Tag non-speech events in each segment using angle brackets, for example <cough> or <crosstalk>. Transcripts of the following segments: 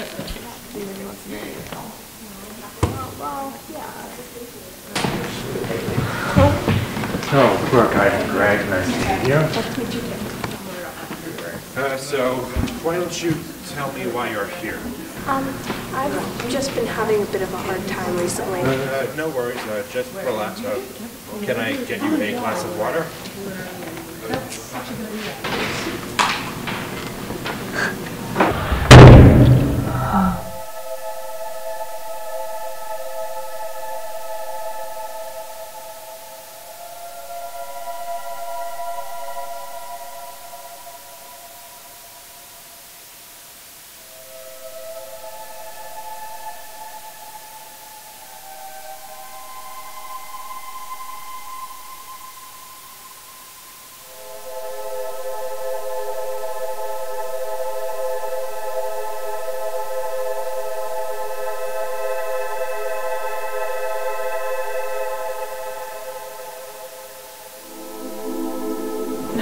<laughs> Oh. Oh, I'm Greg. Nice to meet you. Uh, so, why don't you tell me why you're here? Um, I've just been having a bit of a hard time recently. Uh, no worries. Uh, just relax. Uh, can I get you a glass of water?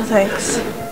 Thanks.